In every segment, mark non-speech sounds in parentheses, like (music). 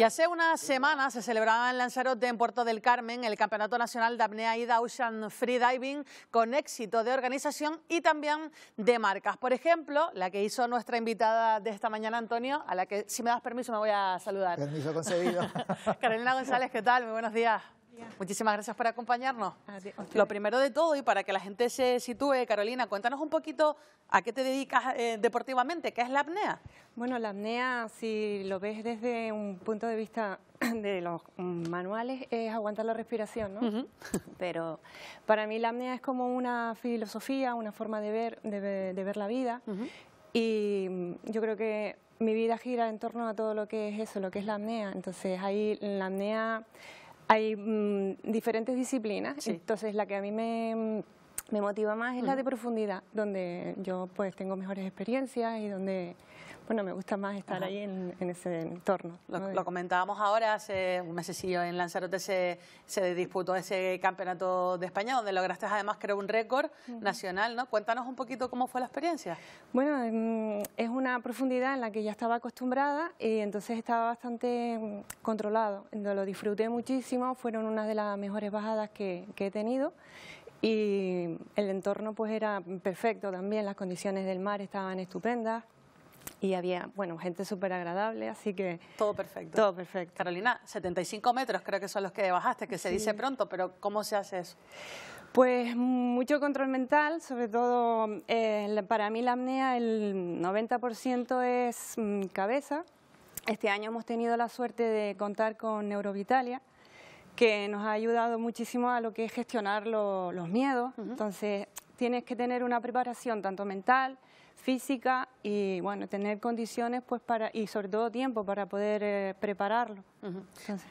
Y hace una semana se celebraba en Lanzarote, en Puerto del Carmen, el Campeonato Nacional de Apnea y Ocean Freediving con éxito de organización y también de marcas. Por ejemplo, la que hizo nuestra invitada de esta mañana, Antonio, a la que, si me das permiso, me voy a saludar. Permiso concedido. (laughs) Carolina González, ¿qué tal? Muy buenos días. Muchísimas gracias por acompañarnos. Lo primero de todo, y para que la gente se sitúe, Carolina, cuéntanos un poquito a qué te dedicas eh, deportivamente, ¿qué es la apnea? Bueno, la apnea, si lo ves desde un punto de vista (clears throat) de los manuales, es aguantar la respiración, ¿no? (laughs) Pero para mí la apnea es como una filosofía, una forma de ver, de, ver la vida. Y yo creo que mi vida gira en torno a todo lo que es eso, lo que es la apnea. Entonces ahí la apnea hay mm, diferentes disciplinas, entonces la que a mí me, motiva más es la de profundidad, donde yo pues tengo mejores experiencias y donde bueno, me gusta más estar ahí en, ese entorno. Lo, comentábamos ahora, hace un mesecillo en Lanzarote se, se, disputó ese campeonato de España, donde lograste además creo un récord nacional, ¿no? Cuéntanos un poquito cómo fue la experiencia. Bueno, mm, es una profundidad en la que ya estaba acostumbrada y entonces estaba bastante mm, controlado. Lo disfruté muchísimo, fueron una de las mejores bajadas que, que he tenido y el entorno pues era perfecto también, las condiciones del mar estaban estupendas, y había, bueno, gente súper agradable, así que... Todo perfecto. Todo perfecto. Carolina, 75 metros creo que son los que bajaste, que se dice pronto, pero ¿cómo se hace eso? Pues mucho control mental, sobre todo eh, para mí la apnea el 90% es mm, cabeza. Este año hemos tenido la suerte de contar con Neurovitalia, que nos ha ayudado muchísimo a lo que es gestionar los miedos. Entonces tienes que tener una preparación tanto mental, física y bueno, tener condiciones pues para y sobre todo tiempo para poder eh, prepararlo.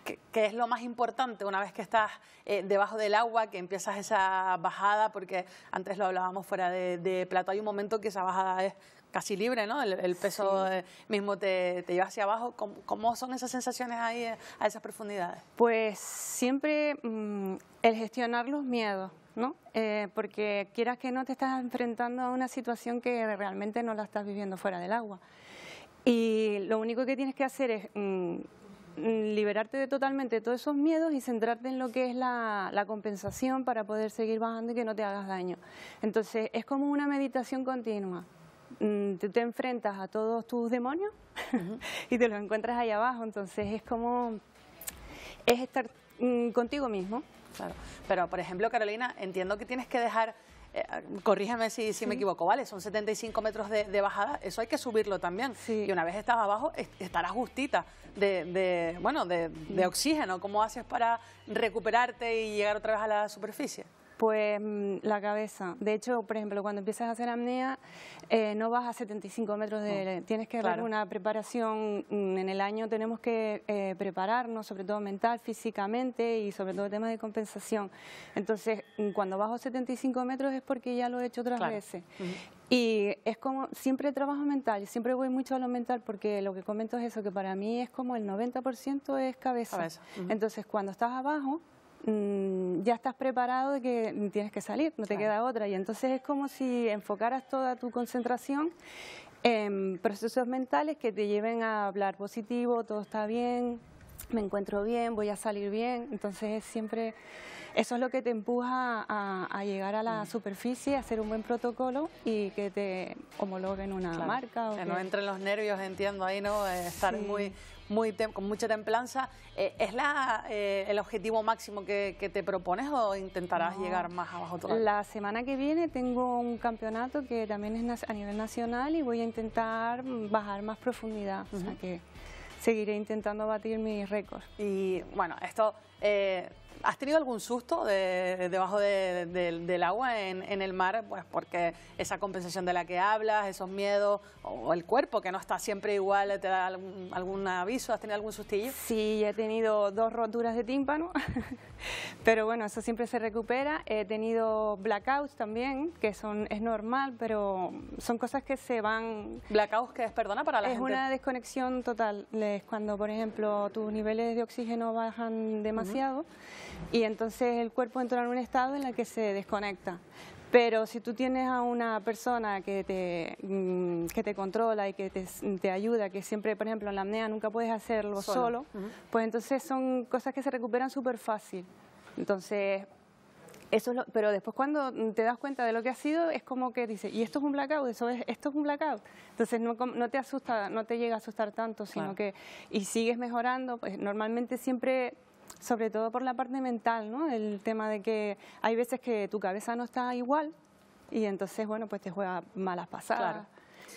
¿Qué, es lo más importante una vez que estás eh, debajo del agua, que empiezas esa bajada? Porque antes lo hablábamos fuera de, plato, hay un momento que esa bajada es casi libre, ¿no? El, peso eh, mismo te, lleva hacia abajo. ¿Cómo, son esas sensaciones ahí a esas profundidades? Pues siempre mm, el gestionar los miedos, ¿no? Eh, porque quieras que no te estás enfrentando a una situación que realmente no la estás viviendo fuera del agua. Y lo único que tienes que hacer es mm, liberarte de totalmente todos esos miedos y centrarte en lo que es la, compensación para poder seguir bajando y que no te hagas daño. Entonces es como una meditación continua. Mm, tú te enfrentas a todos tus demonios (laughs) y te los encuentras ahí abajo. Entonces es como es estar mm, contigo mismo. Claro. Pero, por ejemplo, Carolina, entiendo que tienes que dejar, eh, corrígeme si, me equivoco, ¿vale? Son 75 metros de, bajada, eso hay que subirlo también. Y una vez estás abajo, estarás justita de, bueno, de, de oxígeno. ¿Cómo haces para recuperarte y llegar otra vez a la superficie? Pues la cabeza. De hecho, por ejemplo, cuando empiezas a hacer apnea, eh, no vas a 75 metros de... tienes que hacer una preparación. Mm, en el año tenemos que eh, prepararnos, sobre todo mental, físicamente y sobre todo temas de compensación. Entonces, mm, cuando bajo 75 metros es porque ya lo he hecho otras veces. Y es como, siempre trabajo mental, siempre voy mucho a lo mental porque lo que comento es eso, que para mí es como el 90% es cabeza. Entonces, cuando estás abajo, Mm, ya estás preparado de que tienes que salir, no te queda otra. Y entonces es como si enfocaras toda tu concentración en procesos mentales que te lleven a hablar positivo, todo está bien, me encuentro bien, voy a salir bien. Entonces siempre eso es lo que te empuja a, llegar a la mm. superficie, a hacer un buen protocolo y que te homologuen una marca. que, no entren los nervios, entiendo ahí, ¿no? Eh, estar muy muy con mucha templanza. Eh, ¿Es la, eh, el objetivo máximo que, te propones o intentarás llegar más abajo todavía? La semana que viene tengo un campeonato que también es a nivel nacional y voy a intentar bajar más profundidad. O sea que seguiré intentando batir mis récords. Y bueno, esto... Eh, ¿Has tenido algún susto debajo del agua en, el mar? Pues porque esa compensación de la que hablas, esos miedos, o el cuerpo que no está siempre igual, ¿te da algún, aviso? ¿Has tenido algún sustillo? Sí, he tenido dos roturas de tímpano, (laughs) pero bueno, eso siempre se recupera. He tenido blackouts también, que son es normal, pero son cosas que se van... ¿Blackouts que es, perdona, para la gente? Es una desconexión total. Es cuando, por ejemplo, tus niveles de oxígeno bajan demasiado y entonces el cuerpo entra en un estado en el que se desconecta. Pero si tú tienes a una persona que te, mm, que te controla y que te, te, ayuda, que siempre, por ejemplo, en la apnea nunca puedes hacerlo solo, pues entonces son cosas que se recuperan súper fácil. Entonces, eso es pero después cuando te das cuenta de lo que ha sido, es como que dices, ¿y esto es un blackout? Eso es, esto es un blackout. Entonces no, no te asusta, no te llega a asustar tanto, sino que, y sigues mejorando, pues normalmente siempre sobre todo por la parte mental, ¿no? El tema de que hay veces que tu cabeza no está igual y entonces, bueno, pues te juega malas pasadas.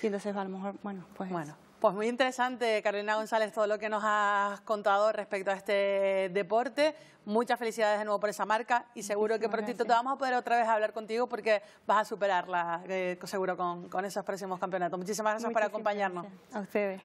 Y entonces a lo mejor, bueno, pues... Bueno. Pues muy interesante, Carolina González, todo lo que nos has contado respecto a este deporte. Muchas felicidades de nuevo por esa marca y seguro que prontito te vamos a poder otra vez hablar contigo porque vas a superarla, eh, seguro, con, esos próximos campeonatos. Muchísimas gracias por acompañarnos. A ustedes.